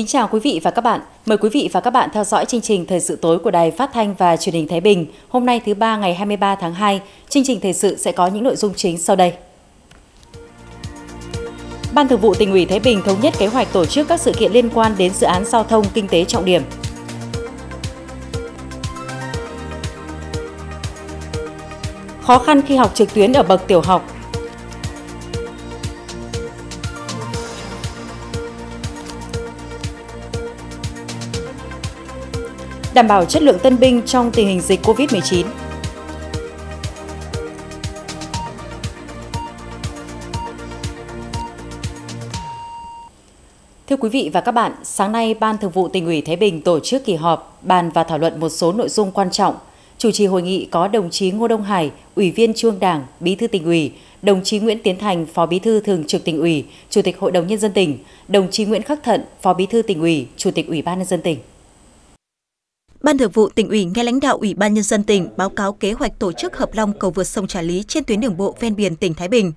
Kính chào quý vị và các bạn. Mời quý vị và các bạn theo dõi chương trình Thời sự tối của Đài Phát thanh và Truyền hình Thái Bình. Hôm nay thứ ba ngày 23 tháng 2, chương trình thời sự sẽ có những nội dung chính sau đây. Ban Thường vụ Tỉnh ủy Thái Bình thống nhất kế hoạch tổ chức các sự kiện liên quan đến dự án giao thông kinh tế trọng điểm. Khó khăn khi học trực tuyến ở bậc tiểu học, đảm bảo chất lượng tân binh trong tình hình dịch COVID-19. Thưa quý vị và các bạn, sáng nay Ban Thường vụ Tỉnh ủy Thái Bình tổ chức kỳ họp bàn và thảo luận một số nội dung quan trọng. Chủ trì hội nghị có đồng chí Ngô Đông Hải, Ủy viên Trung Đảng, Bí thư tỉnh ủy, đồng chí Nguyễn Tiến Thành, Phó Bí thư Thường trực tỉnh ủy, Chủ tịch Hội đồng nhân dân tỉnh, đồng chí Nguyễn Khắc Thận, Phó Bí thư tỉnh ủy, Chủ tịch Ủy ban nhân dân tỉnh. Ban Thường vụ tỉnh ủy nghe lãnh đạo Ủy ban nhân dân tỉnh báo cáo kế hoạch tổ chức hợp long cầu vượt sông Trà Lý trên tuyến đường bộ ven biển tỉnh Thái Bình.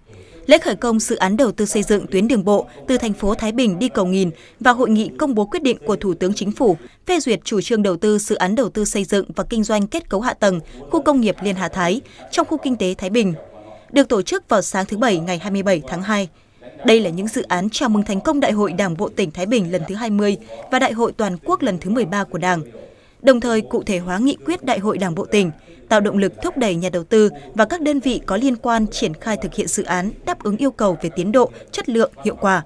Lễ khởi công dự án đầu tư xây dựng tuyến đường bộ từ thành phố Thái Bình đi cầu Nghìn và hội nghị công bố quyết định của Thủ tướng Chính phủ phê duyệt chủ trương đầu tư dự án đầu tư xây dựng và kinh doanh kết cấu hạ tầng khu công nghiệp Liên Hà Thái trong khu kinh tế Thái Bình, được tổ chức vào sáng thứ Bảy ngày 27 tháng 2. Đây là những dự án chào mừng thành công Đại hội Đảng bộ tỉnh Thái Bình lần thứ 20 và Đại hội toàn quốc lần thứ 13 của Đảng đồng thời cụ thể hóa nghị quyết Đại hội Đảng bộ tỉnh, tạo động lực thúc đẩy nhà đầu tư và các đơn vị có liên quan triển khai thực hiện dự án đáp ứng yêu cầu về tiến độ, chất lượng, hiệu quả,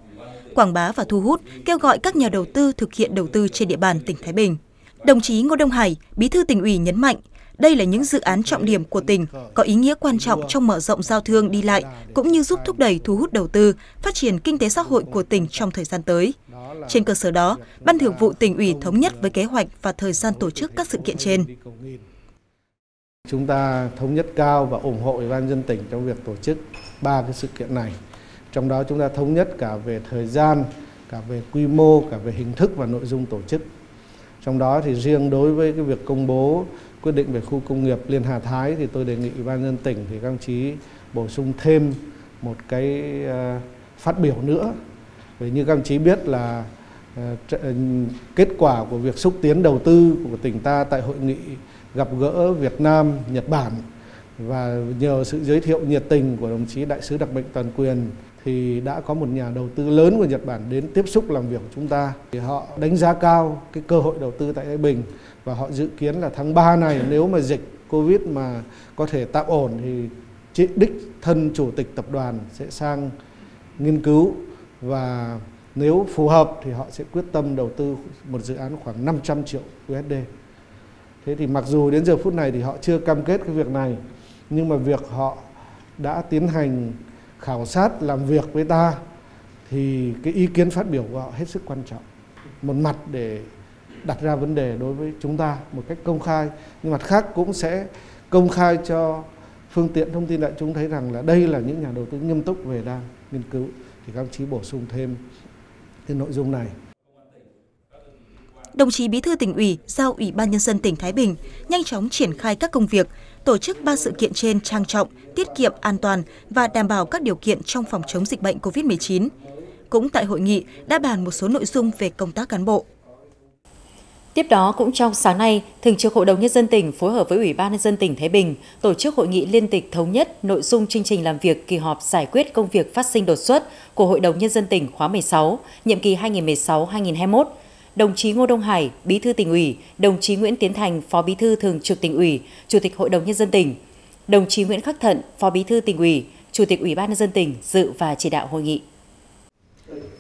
quảng bá và thu hút, kêu gọi các nhà đầu tư thực hiện đầu tư trên địa bàn tỉnh Thái Bình. Đồng chí Ngô Đông Hải, Bí thư tỉnh ủy nhấn mạnh, đây là những dự án trọng điểm của tỉnh, có ý nghĩa quan trọng trong mở rộng giao thương đi lại, cũng như giúp thúc đẩy thu hút đầu tư, phát triển kinh tế xã hội của tỉnh trong thời gian tới. Trên cơ sở đó, Ban Thường vụ tỉnh ủy thống nhất với kế hoạch và thời gian tổ chức các sự kiện trên. Chúng ta thống nhất cao và ủng hộ Ủy ban dân tỉnh trong việc tổ chức ba cái sự kiện này. Trong đó chúng ta thống nhất cả về thời gian, cả về quy mô, cả về hình thức và nội dung tổ chức. Trong đó thì riêng đối với cái việc công bố quyết định về khu công nghiệp Liên Hà Thái thì tôi đề nghị Ủy ban nhân tỉnh thì các ông chí bổ sung thêm một cái ờ, phát biểu nữa. Vì như các ông chí biết là ờ, ờ, kết quả của việc xúc tiến đầu tư của tỉnh ta tại hội nghị gặp gỡ Việt Nam, Nhật Bản và nhờ sự giới thiệu nhiệt tình của đồng chí đại sứ đặc mệnh toàn quyền thì đã có một nhà đầu tư lớn của Nhật Bản đến tiếp xúc làm việc của chúng ta. Thì họ đánh giá cao cái cơ hội đầu tư tại Thái Bình và họ dự kiến là tháng 3 này nếu mà dịch Covid mà có thể tạm ổn thì chị đích, thân chủ tịch tập đoàn sẽ sang nghiên cứu và nếu phù hợp thì họ sẽ quyết tâm đầu tư một dự án khoảng 500 triệu USD. Thế thì mặc dù đến giờ phút này thì họ chưa cam kết cái việc này, nhưng mà việc họ đã tiến hành khảo sát, làm việc với ta thì cái ý kiến phát biểu của họ hết sức quan trọng. Một mặt để đặt ra vấn đề đối với chúng ta một cách công khai nhưng mặt khác cũng sẽ công khai cho phương tiện thông tin đại chúng thấy rằng là đây là những nhà đầu tư nghiêm túc về đang nghiên cứu thì các ông chí bổ sung thêm cái nội dung này. Đồng chí Bí thư tỉnh ủy giao Ủy ban nhân dân tỉnh Thái Bình nhanh chóng triển khai các công việc, tổ chức ba sự kiện trên trang trọng, tiết kiệm, an toàn và đảm bảo các điều kiện trong phòng chống dịch bệnh COVID-19. Cũng tại hội nghị đã bàn một số nội dung về công tác cán bộ. Tiếp đó, cũng trong sáng nay, Thường trực Hội đồng Nhân dân tỉnh phối hợp với Ủy ban Nhân dân tỉnh Thái Bình tổ chức hội nghị liên tịch thống nhất nội dung chương trình làm việc kỳ họp giải quyết công việc phát sinh đột xuất của Hội đồng Nhân dân tỉnh khóa 16, nhiệm kỳ 2016-2021. Đồng chí Ngô Đông Hải, Bí thư tỉnh ủy, đồng chí Nguyễn Tiến Thành, Phó Bí thư Thường trực tỉnh ủy, Chủ tịch Hội đồng Nhân dân tỉnh, đồng chí Nguyễn Khắc Thận, Phó Bí thư tỉnh ủy, Chủ tịch Ủy ban Nhân dân tỉnh dự và chỉ đạo hội nghị.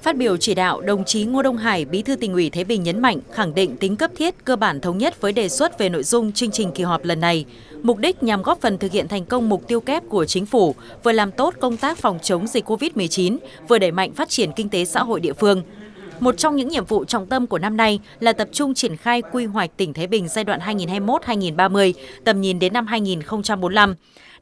Phát biểu chỉ đạo, đồng chí Ngô Đông Hải, Bí thư tỉnh ủy Thái Bình nhấn mạnh, khẳng định tính cấp thiết, cơ bản thống nhất với đề xuất về nội dung chương trình kỳ họp lần này. Mục đích nhằm góp phần thực hiện thành công mục tiêu kép của chính phủ, vừa làm tốt công tác phòng chống dịch COVID-19, vừa đẩy mạnh phát triển kinh tế xã hội địa phương. Một trong những nhiệm vụ trọng tâm của năm nay là tập trung triển khai quy hoạch tỉnh Thái Bình giai đoạn 2021-2030, tầm nhìn đến năm 2045.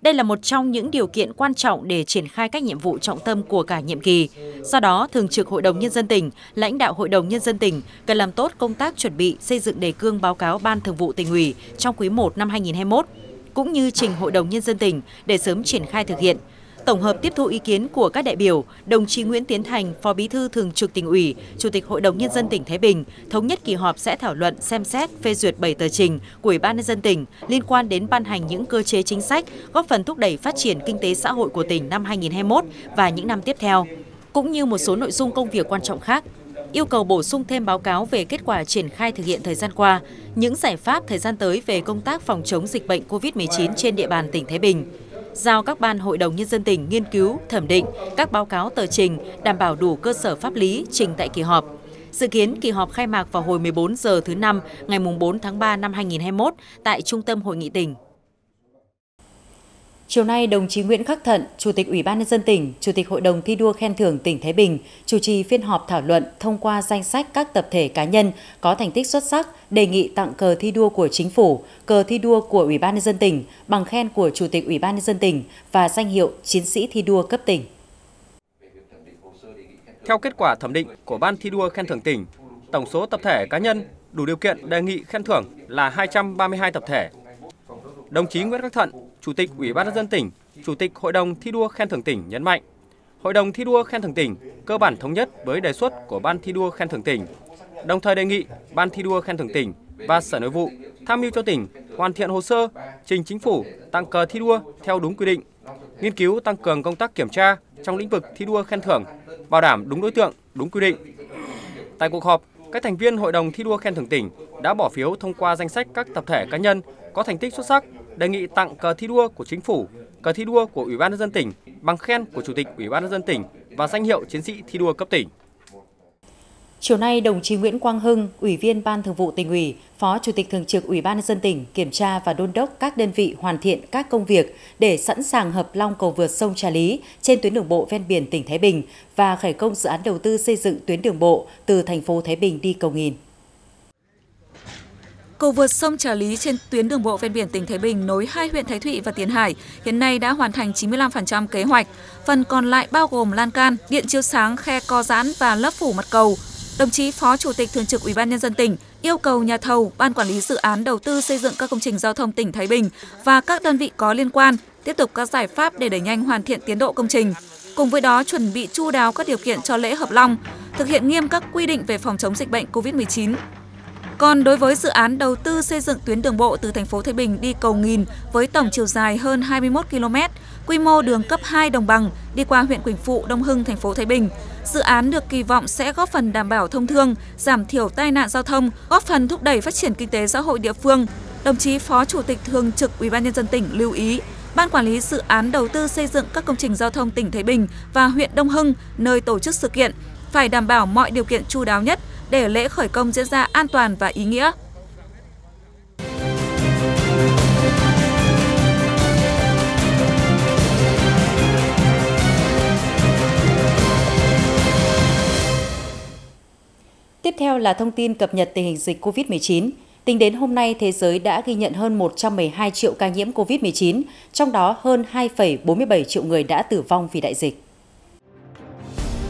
Đây là một trong những điều kiện quan trọng để triển khai các nhiệm vụ trọng tâm của cả nhiệm kỳ. Do đó, Thường trực Hội đồng Nhân dân tỉnh, lãnh đạo Hội đồng Nhân dân tỉnh cần làm tốt công tác chuẩn bị xây dựng đề cương báo cáo Ban Thường vụ tỉnh ủy trong quý 1 năm 2021, cũng như trình Hội đồng Nhân dân tỉnh để sớm triển khai thực hiện. Tổng hợp tiếp thu ý kiến của các đại biểu, đồng chí Nguyễn Tiến Thành, Phó Bí thư Thường trực tỉnh ủy, Chủ tịch Hội đồng Nhân dân tỉnh Thái Bình, thống nhất kỳ họp sẽ thảo luận xem xét phê duyệt 7 tờ trình của Ủy ban Nhân dân tỉnh liên quan đến ban hành những cơ chế chính sách góp phần thúc đẩy phát triển kinh tế xã hội của tỉnh năm 2021 và những năm tiếp theo, cũng như một số nội dung công việc quan trọng khác yêu cầu bổ sung thêm báo cáo về kết quả triển khai thực hiện thời gian qua, những giải pháp thời gian tới về công tác phòng chống dịch bệnh COVID-19 trên địa bàn tỉnh Thái Bình. Giao các ban hội đồng nhân dân tỉnh nghiên cứu, thẩm định các báo cáo tờ trình đảm bảo đủ cơ sở pháp lý trình tại kỳ họp. Dự kiến kỳ họp khai mạc vào hồi 14 giờ thứ năm ngày 4 tháng 3 năm 2021 tại Trung tâm Hội nghị tỉnh. Chiều nay, đồng chí Nguyễn Khắc Thận, Chủ tịch Ủy ban nhân dân tỉnh, Chủ tịch Hội đồng thi đua khen thưởng tỉnh Thái Bình chủ trì phiên họp thảo luận thông qua danh sách các tập thể cá nhân có thành tích xuất sắc đề nghị tặng cờ thi đua của chính phủ, cờ thi đua của Ủy ban nhân dân tỉnh, bằng khen của Chủ tịch Ủy ban nhân dân tỉnh và danh hiệu chiến sĩ thi đua cấp tỉnh. Theo kết quả thẩm định của Ban thi đua khen thưởng tỉnh, tổng số tập thể cá nhân đủ điều kiện đề nghị khen thưởng là 232 tập thể. Đồng chí Nguyễn Khắc Thận, Chủ tịch Ủy ban nhân dân tỉnh, Chủ tịch Hội đồng thi đua khen thưởng tỉnh nhấn mạnh, Hội đồng thi đua khen thưởng tỉnh cơ bản thống nhất với đề xuất của Ban thi đua khen thưởng tỉnh, đồng thời đề nghị Ban thi đua khen thưởng tỉnh và Sở Nội vụ tham mưu cho tỉnh hoàn thiện hồ sơ trình chính phủ tặng cờ thi đua theo đúng quy định, nghiên cứu tăng cường công tác kiểm tra trong lĩnh vực thi đua khen thưởng, bảo đảm đúng đối tượng, đúng quy định. Tại cuộc họp, các thành viên Hội đồng thi đua khen thưởng tỉnh đã bỏ phiếu thông qua danh sách các tập thể cá nhân có thành tích xuất sắc đề nghị tặng cờ thi đua của chính phủ, cờ thi đua của Ủy ban nhân dân tỉnh, bằng khen của Chủ tịch Ủy ban nhân dân tỉnh và danh hiệu chiến sĩ thi đua cấp tỉnh. Chiều nay, đồng chí Nguyễn Quang Hưng, Ủy viên Ban Thường vụ tỉnh ủy, Phó Chủ tịch Thường trực Ủy ban nhân dân tỉnh kiểm tra và đôn đốc các đơn vị hoàn thiện các công việc để sẵn sàng hợp long cầu vượt sông Trà Lý trên tuyến đường bộ ven biển tỉnh Thái Bình và khởi công dự án đầu tư xây dựng tuyến đường bộ từ thành phố Thái Bình đi cầu Nghìn. Cầu vượt sông Trà Lý trên tuyến đường bộ ven biển tỉnh Thái Bình nối hai huyện Thái Thụy và Tiền Hải hiện nay đã hoàn thành 95% kế hoạch. Phần còn lại bao gồm lan can, điện chiếu sáng, khe co giãn và lớp phủ mặt cầu. Đồng chí Phó Chủ tịch Thường trực Ủy ban nhân dân tỉnh yêu cầu nhà thầu, ban quản lý dự án đầu tư xây dựng các công trình giao thông tỉnh Thái Bình và các đơn vị có liên quan tiếp tục các giải pháp để đẩy nhanh hoàn thiện tiến độ công trình. Cùng với đó chuẩn bị chu đáo các điều kiện cho lễ hợp long, thực hiện nghiêm các quy định về phòng chống dịch bệnh COVID-19, còn đối với dự án đầu tư xây dựng tuyến đường bộ từ thành phố Thái Bình đi cầu Nghìn với tổng chiều dài hơn 21 km, quy mô đường cấp 2 đồng bằng đi qua huyện Quỳnh Phụ, Đông Hưng, thành phố Thái Bình. Dự án được kỳ vọng sẽ góp phần đảm bảo thông thương, giảm thiểu tai nạn giao thông, góp phần thúc đẩy phát triển kinh tế xã hội địa phương. Đồng chí Phó Chủ tịch Thường trực Ủy ban nhân dân tỉnh lưu ý, Ban quản lý dự án đầu tư xây dựng các công trình giao thông tỉnh Thái Bình và huyện Đông Hưng nơi tổ chức sự kiện phải đảm bảo mọi điều kiện chu đáo nhất để lễ khởi công diễn ra an toàn và ý nghĩa. Tiếp theo là thông tin cập nhật tình hình dịch COVID-19. Tính đến hôm nay, thế giới đã ghi nhận hơn 112 triệu ca nhiễm COVID-19, trong đó hơn 2,47 triệu người đã tử vong vì đại dịch.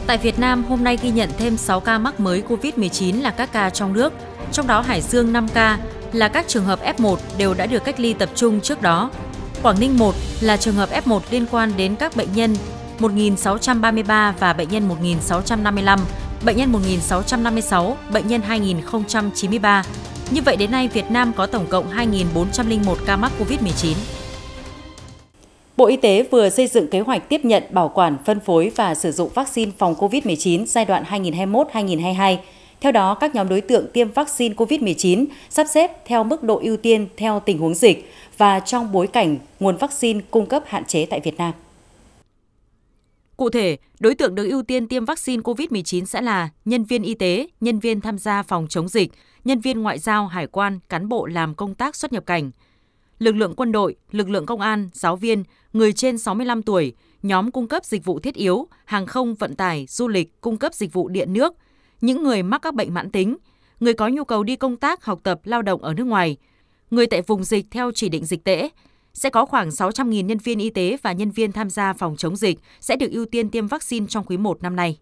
Tại Việt Nam, hôm nay ghi nhận thêm 6 ca mắc mới COVID-19 là các ca trong nước, trong đó Hải Dương 5 ca là các trường hợp F1 đều đã được cách ly tập trung trước đó. Quảng Ninh 1 là trường hợp F1 liên quan đến các bệnh nhân 1.633 và bệnh nhân 1.655, bệnh nhân 1.656, bệnh nhân 2.093. Như vậy đến nay Việt Nam có tổng cộng 2.401 ca mắc COVID-19. Bộ Y tế vừa xây dựng kế hoạch tiếp nhận, bảo quản, phân phối và sử dụng vaccine phòng COVID-19 giai đoạn 2021-2022. Theo đó, các nhóm đối tượng tiêm vaccine COVID-19 sắp xếp theo mức độ ưu tiên theo tình huống dịch và trong bối cảnh nguồn vaccine cung cấp hạn chế tại Việt Nam. Cụ thể, đối tượng được ưu tiên tiêm vaccine COVID-19 sẽ là nhân viên y tế, nhân viên tham gia phòng chống dịch, nhân viên ngoại giao, hải quan, cán bộ làm công tác xuất nhập cảnh – lực lượng quân đội, lực lượng công an, giáo viên, người trên 65 tuổi, nhóm cung cấp dịch vụ thiết yếu, hàng không vận tải, du lịch, cung cấp dịch vụ điện nước, những người mắc các bệnh mãn tính, người có nhu cầu đi công tác, học tập, lao động ở nước ngoài, người tại vùng dịch theo chỉ định dịch tễ, sẽ có khoảng 600.000 nhân viên y tế và nhân viên tham gia phòng chống dịch sẽ được ưu tiên tiêm vaccine trong quý 1 năm nay.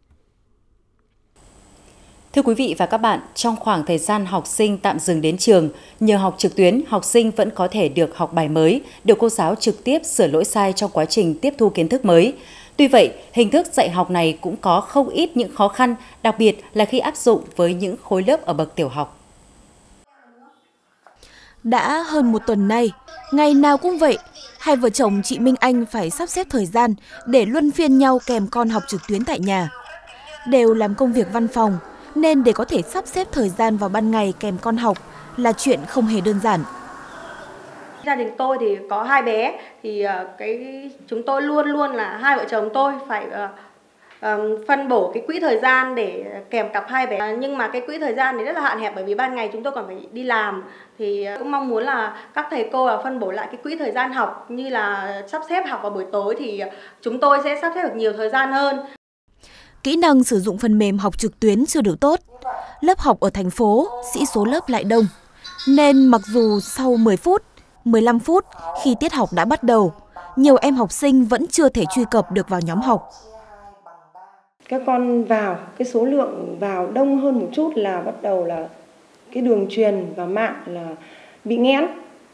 Thưa quý vị và các bạn, trong khoảng thời gian học sinh tạm dừng đến trường, nhờ học trực tuyến, học sinh vẫn có thể được học bài mới, được cô giáo trực tiếp sửa lỗi sai trong quá trình tiếp thu kiến thức mới. Tuy vậy, hình thức dạy học này cũng có không ít những khó khăn, đặc biệt là khi áp dụng với những khối lớp ở bậc tiểu học. Đã hơn một tuần nay, ngày nào cũng vậy, hai vợ chồng chị Minh Anh phải sắp xếp thời gian để luân phiên nhau kèm con học trực tuyến tại nhà. Đều làm công việc văn phòng, nên để có thể sắp xếp thời gian vào ban ngày kèm con học là chuyện không hề đơn giản. Gia đình tôi thì có hai bé, thì ờ, cái chúng tôi luôn luôn là hai vợ chồng tôi phải ờ, ờ, phân bổ cái quỹ thời gian để kèm cặp hai bé. Nhưng mà cái quỹ thời gian thì rất là hạn hẹp bởi vì ban ngày chúng tôi còn phải đi làm. Thì cũng mong muốn là các thầy cô là phân bổ lại cái quỹ thời gian học như là sắp xếp học vào buổi tối thì chúng tôi sẽ sắp xếp được nhiều thời gian hơn kỹ năng sử dụng phần mềm học trực tuyến chưa được tốt. Lớp học ở thành phố, sĩ số lớp lại đông. Nên mặc dù sau 10 phút, 15 phút khi tiết học đã bắt đầu, nhiều em học sinh vẫn chưa thể truy cập được vào nhóm học. Các con vào, cái số lượng vào đông hơn một chút là bắt đầu là cái đường truyền và mạng là bị nghẽn.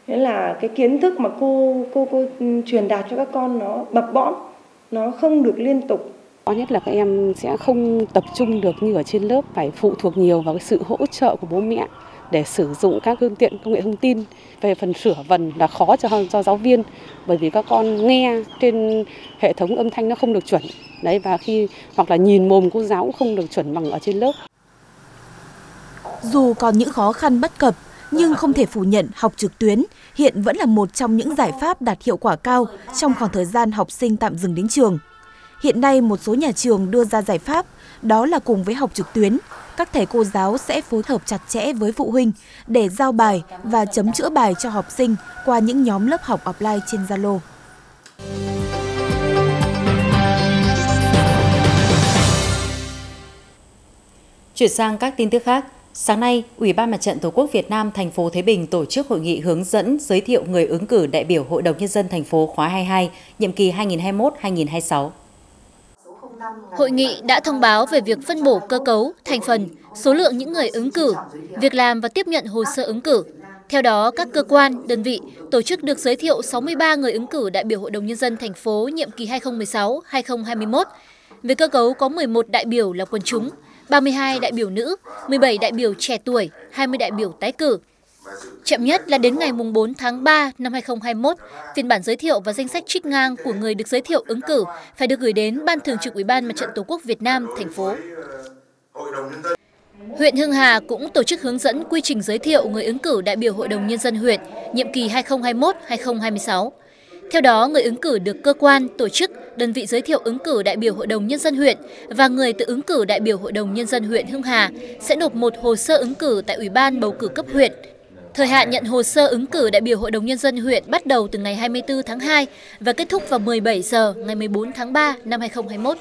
Thế là cái kiến thức mà cô cô cô truyền đạt cho các con nó bập bõm, nó không được liên tục có nhất là các em sẽ không tập trung được như ở trên lớp, phải phụ thuộc nhiều vào cái sự hỗ trợ của bố mẹ để sử dụng các phương tiện công nghệ thông tin. Về phần sửa vần là khó cho cho giáo viên bởi vì các con nghe trên hệ thống âm thanh nó không được chuẩn. Đấy và khi hoặc là nhìn mồm cô giáo cũng không được chuẩn bằng ở trên lớp. Dù còn những khó khăn bất cập, nhưng không thể phủ nhận học trực tuyến hiện vẫn là một trong những giải pháp đạt hiệu quả cao trong khoảng thời gian học sinh tạm dừng đến trường. Hiện nay một số nhà trường đưa ra giải pháp, đó là cùng với học trực tuyến, các thầy cô giáo sẽ phối hợp chặt chẽ với phụ huynh để giao bài và chấm chữa bài cho học sinh qua những nhóm lớp học offline trên Zalo. Chuyển sang các tin tức khác, Sáng nay, Ủy ban Mặt trận Tổ quốc Việt Nam thành phố Thế Bình tổ chức hội nghị hướng dẫn giới thiệu người ứng cử đại biểu Hội đồng nhân dân thành phố khóa 22, nhiệm kỳ 2021-2026. Hội nghị đã thông báo về việc phân bổ cơ cấu, thành phần, số lượng những người ứng cử, việc làm và tiếp nhận hồ sơ ứng cử. Theo đó, các cơ quan, đơn vị, tổ chức được giới thiệu 63 người ứng cử đại biểu Hội đồng Nhân dân thành phố nhiệm kỳ 2016-2021. Về cơ cấu có 11 đại biểu là quân chúng, 32 đại biểu nữ, 17 đại biểu trẻ tuổi, 20 đại biểu tái cử, Chậm nhất là đến ngày 4 tháng 3 năm 2021, phiên bản giới thiệu và danh sách trích ngang của người được giới thiệu ứng cử phải được gửi đến Ban Thường trực Ủy ban Mặt trận Tổ quốc Việt Nam, thành phố. Huyện Hưng Hà cũng tổ chức hướng dẫn quy trình giới thiệu người ứng cử đại biểu Hội đồng Nhân dân huyện nhiệm kỳ 2021-2026. Theo đó, người ứng cử được cơ quan, tổ chức, đơn vị giới thiệu ứng cử đại biểu Hội đồng Nhân dân huyện và người tự ứng cử đại biểu Hội đồng Nhân dân huyện Hưng Hà sẽ nộp một hồ sơ ứng cử tại Ủy ban bầu cử cấp huyện Thời hạn nhận hồ sơ ứng cử đại biểu Hội đồng Nhân dân huyện bắt đầu từ ngày 24 tháng 2 và kết thúc vào 17 giờ ngày 14 tháng 3 năm 2021.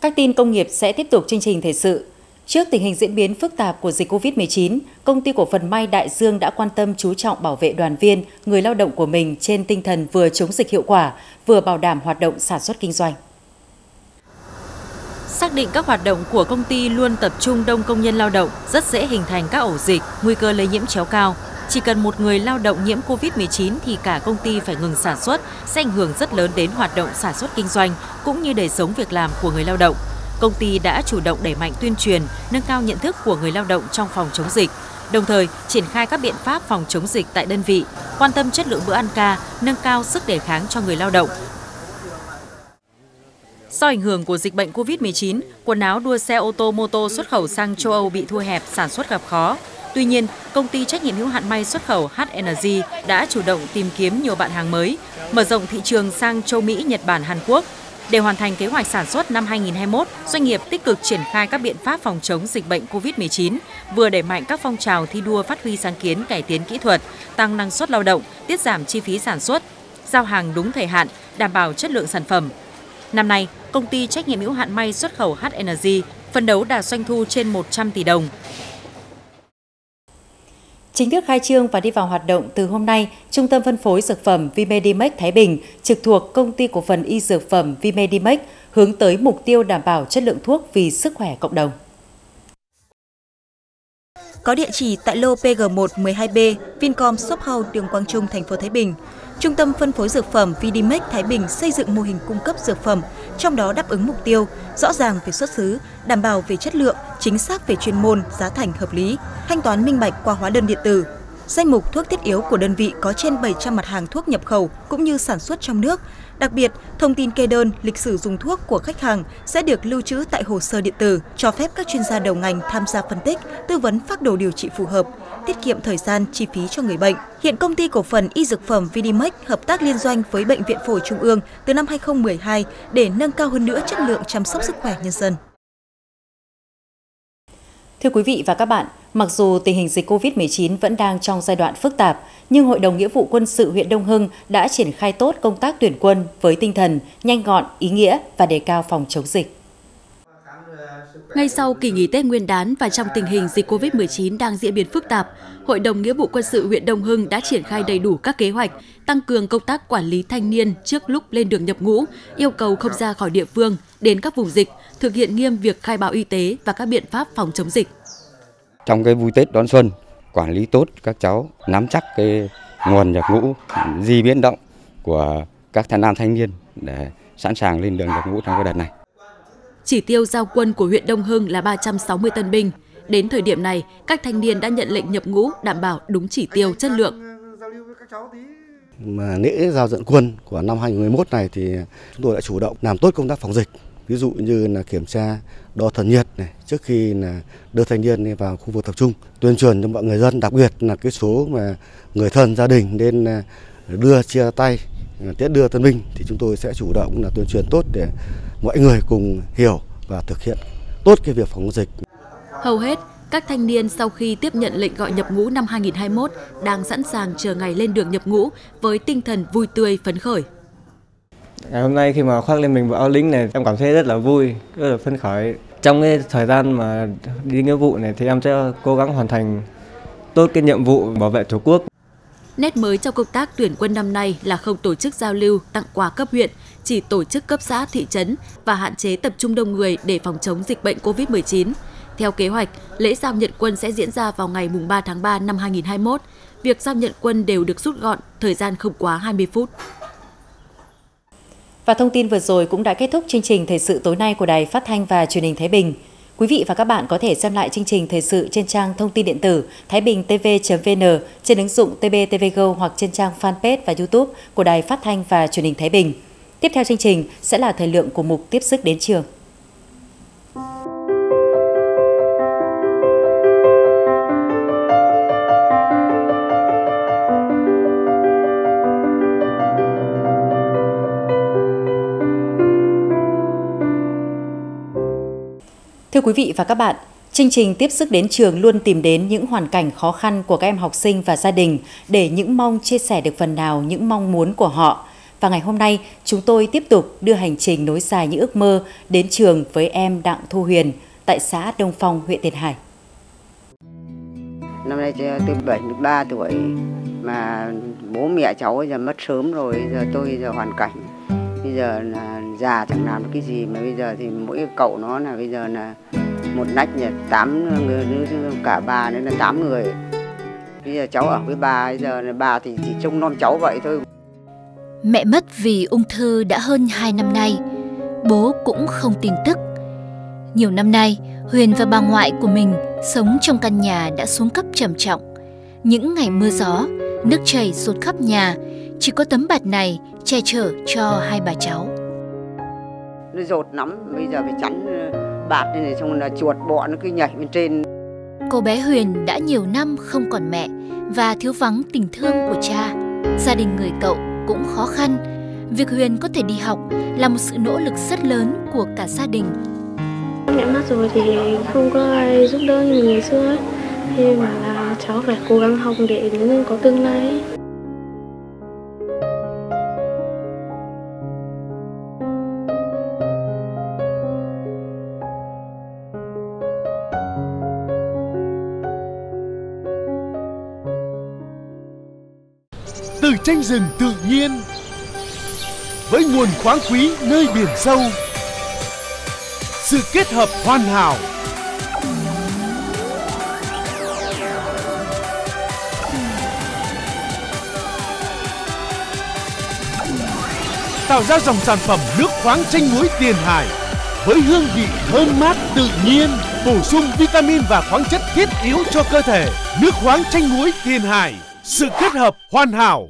Các tin công nghiệp sẽ tiếp tục chương trình thời sự. Trước tình hình diễn biến phức tạp của dịch COVID-19, công ty cổ phần May Đại Dương đã quan tâm chú trọng bảo vệ đoàn viên, người lao động của mình trên tinh thần vừa chống dịch hiệu quả, vừa bảo đảm hoạt động sản xuất kinh doanh xác định các hoạt động của công ty luôn tập trung đông công nhân lao động, rất dễ hình thành các ổ dịch, nguy cơ lây nhiễm chéo cao. Chỉ cần một người lao động nhiễm COVID-19 thì cả công ty phải ngừng sản xuất, sẽ ảnh hưởng rất lớn đến hoạt động sản xuất kinh doanh cũng như đời sống việc làm của người lao động. Công ty đã chủ động đẩy mạnh tuyên truyền, nâng cao nhận thức của người lao động trong phòng chống dịch, đồng thời triển khai các biện pháp phòng chống dịch tại đơn vị, quan tâm chất lượng bữa ăn ca, nâng cao sức đề kháng cho người lao động, Do ảnh hưởng của dịch bệnh COVID-19, quần áo đua xe ô tô mô tô xuất khẩu sang châu Âu bị thu hẹp, sản xuất gặp khó. Tuy nhiên, công ty trách nhiệm hữu hạn may xuất khẩu HNG đã chủ động tìm kiếm nhiều bạn hàng mới, mở rộng thị trường sang châu Mỹ, Nhật Bản, Hàn Quốc. Để hoàn thành kế hoạch sản xuất năm 2021, doanh nghiệp tích cực triển khai các biện pháp phòng chống dịch bệnh COVID-19, vừa đẩy mạnh các phong trào thi đua phát huy sáng kiến cải tiến kỹ thuật, tăng năng suất lao động, tiết giảm chi phí sản xuất, giao hàng đúng thời hạn, đảm bảo chất lượng sản phẩm. Năm nay, công ty trách nhiệm hữu hạn may xuất khẩu HNG phấn đấu đạt doanh thu trên 100 tỷ đồng. Chính thức khai trương và đi vào hoạt động từ hôm nay, Trung tâm phân phối dược phẩm Vimedimax Thái Bình trực thuộc Công ty cổ phần y dược phẩm Vimedimax hướng tới mục tiêu đảm bảo chất lượng thuốc vì sức khỏe cộng đồng. Có địa chỉ tại lô PG1 12B, Vincom Shop House, đường Quang Trung, thành phố Thái Bình. Trung tâm phân phối dược phẩm Vidimex Thái Bình xây dựng mô hình cung cấp dược phẩm, trong đó đáp ứng mục tiêu rõ ràng về xuất xứ, đảm bảo về chất lượng, chính xác về chuyên môn, giá thành hợp lý, thanh toán minh bạch qua hóa đơn điện tử. Danh mục thuốc thiết yếu của đơn vị có trên 700 mặt hàng thuốc nhập khẩu cũng như sản xuất trong nước. Đặc biệt, thông tin kê đơn, lịch sử dùng thuốc của khách hàng sẽ được lưu trữ tại hồ sơ điện tử, cho phép các chuyên gia đầu ngành tham gia phân tích, tư vấn phác đồ điều trị phù hợp, tiết kiệm thời gian, chi phí cho người bệnh. Hiện công ty cổ phần y dược phẩm Vinimec hợp tác liên doanh với Bệnh viện Phổi Trung ương từ năm 2012 để nâng cao hơn nữa chất lượng chăm sóc sức khỏe nhân dân. Thưa quý vị và các bạn, mặc dù tình hình dịch COVID-19 vẫn đang trong giai đoạn phức tạp, nhưng Hội đồng Nghĩa vụ Quân sự huyện Đông Hưng đã triển khai tốt công tác tuyển quân với tinh thần nhanh gọn, ý nghĩa và đề cao phòng chống dịch. Ngay sau kỳ nghỉ Tết Nguyên đán và trong tình hình dịch COVID-19 đang diễn biến phức tạp, Hội đồng Nghĩa vụ Quân sự huyện Đông Hưng đã triển khai đầy đủ các kế hoạch, tăng cường công tác quản lý thanh niên trước lúc lên đường nhập ngũ, yêu cầu không ra khỏi địa phương đến các vùng dịch, thực hiện nghiêm việc khai báo y tế và các biện pháp phòng chống dịch. Trong cái vui Tết đón xuân, quản lý tốt các cháu, nắm chắc cái nguồn nhập ngũ, di biến động của các thanh nam thanh niên để sẵn sàng lên đường nhập ngũ trong cái đợt này. Chỉ tiêu giao quân của huyện Đông Hưng là 360 tân binh. Đến thời điểm này, các thanh niên đã nhận lệnh nhập ngũ đảm bảo đúng chỉ tiêu chất lượng. Mà lễ giao dẫn quân của năm 2011 này thì chúng tôi đã chủ động làm tốt công tác phòng dịch. Ví dụ như là kiểm tra đo thân nhiệt này trước khi là đưa thanh niên vào khu vực tập trung, tuyên truyền cho mọi người dân, đặc biệt là cái số mà người thân gia đình nên đưa chia tay tiễn đưa tân binh thì chúng tôi sẽ chủ động là tuyên truyền tốt để mọi người cùng hiểu và thực hiện tốt cái việc phòng dịch. Hầu hết, các thanh niên sau khi tiếp nhận lệnh gọi nhập ngũ năm 2021 đang sẵn sàng chờ ngày lên đường nhập ngũ với tinh thần vui tươi phấn khởi. Ngày hôm nay khi mà khoác lên mình bộ áo lính này, em cảm thấy rất là vui, rất là phấn khởi. Trong cái thời gian mà đi nghĩa vụ này thì em sẽ cố gắng hoàn thành tốt cái nhiệm vụ bảo vệ Tổ quốc. Nét mới trong công tác tuyển quân năm nay là không tổ chức giao lưu, tặng quà cấp huyện, chỉ tổ chức cấp xã, thị trấn và hạn chế tập trung đông người để phòng chống dịch bệnh COVID-19. Theo kế hoạch, lễ giao nhận quân sẽ diễn ra vào ngày 3 tháng 3 năm 2021. Việc giao nhận quân đều được rút gọn, thời gian không quá 20 phút. Và thông tin vừa rồi cũng đã kết thúc chương trình Thời sự tối nay của Đài Phát thanh và Truyền hình Thái Bình. Quý vị và các bạn có thể xem lại chương trình thời sự trên trang thông tin điện tử thái bình tv.vn, trên ứng dụng TBTV Go hoặc trên trang fanpage và YouTube của Đài Phát thanh và Truyền hình Thái Bình. Tiếp theo chương trình sẽ là thời lượng của mục tiếp sức đến trường. Thưa quý vị và các bạn, chương trình tiếp sức đến trường luôn tìm đến những hoàn cảnh khó khăn của các em học sinh và gia đình để những mong chia sẻ được phần nào những mong muốn của họ. Và ngày hôm nay, chúng tôi tiếp tục đưa hành trình nối dài những ước mơ đến trường với em Đặng Thu Huyền tại xã Đông Phong, huyện Tiền Hải. Năm nay tôi 73 tuổi mà bố mẹ cháu giờ mất sớm rồi, giờ tôi giờ hoàn cảnh bây giờ là già chẳng làm được cái gì mà bây giờ thì mỗi cậu nó là bây giờ là một nách nhà tám người cả bà nên là tám người bây giờ cháu ở với bà bây giờ là bà thì chỉ trông nom cháu vậy thôi Mẹ mất vì ung thư đã hơn 2 năm nay, bố cũng không tin tức. Nhiều năm nay, Huyền và bà ngoại của mình sống trong căn nhà đã xuống cấp trầm trọng. Những ngày mưa gió, nước chảy rột khắp nhà, chỉ có tấm bạt này che chở cho hai bà cháu. Nó rột lắm, bây giờ phải chắn bạt lên này xong là chuột bọ nó cứ nhảy bên trên. Cô bé Huyền đã nhiều năm không còn mẹ và thiếu vắng tình thương của cha. Gia đình người cậu cũng khó khăn. Việc Huyền có thể đi học là một sự nỗ lực rất lớn của cả gia đình. Mẹ mất rồi thì không có ai giúp đỡ như ngày xưa ấy. Thì bảo là cháu phải cố gắng học để có tương lai từ tranh rừng tự nhiên, với nguồn khoáng quý nơi biển sâu, sự kết hợp hoàn hảo tạo ra dòng sản phẩm nước khoáng chanh muối tiền hải với hương vị thơm mát, tự nhiên, bổ sung vitamin và khoáng chất thiết yếu cho cơ thể. Nước khoáng chanh muối tiền hải, sự kết hợp hoàn hảo.